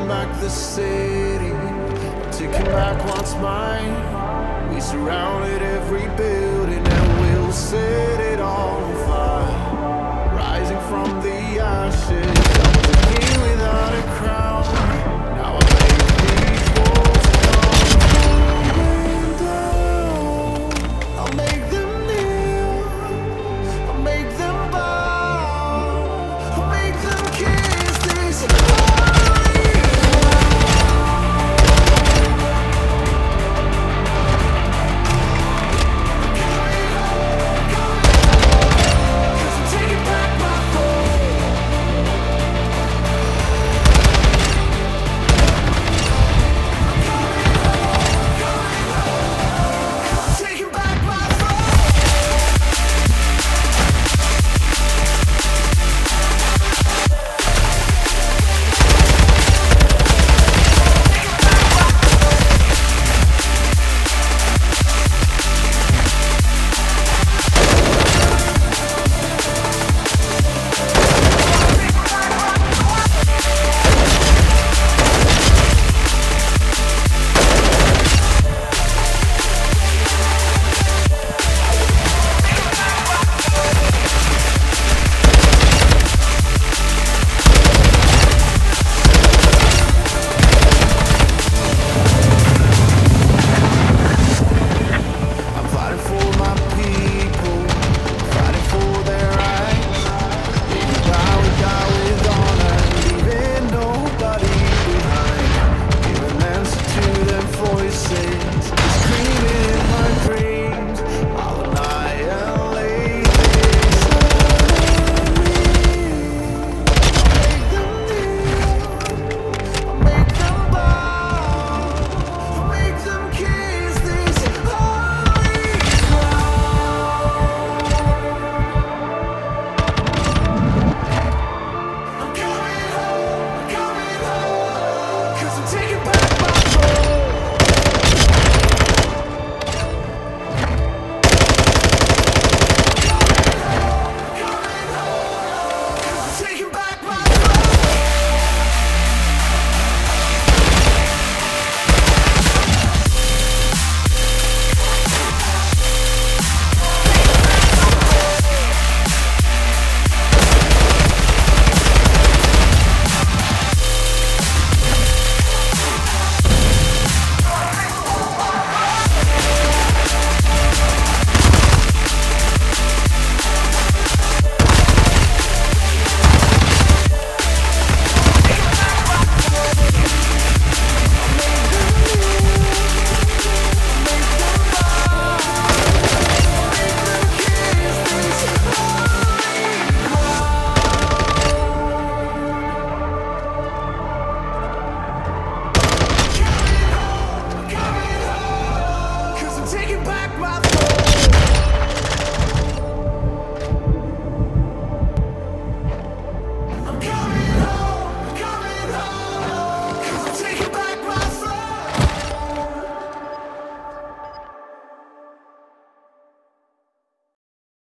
taking back the city, taking back what's mine. We surrounded every building and we'll set it on fire. Rising from the ashes. Cause I'm taking back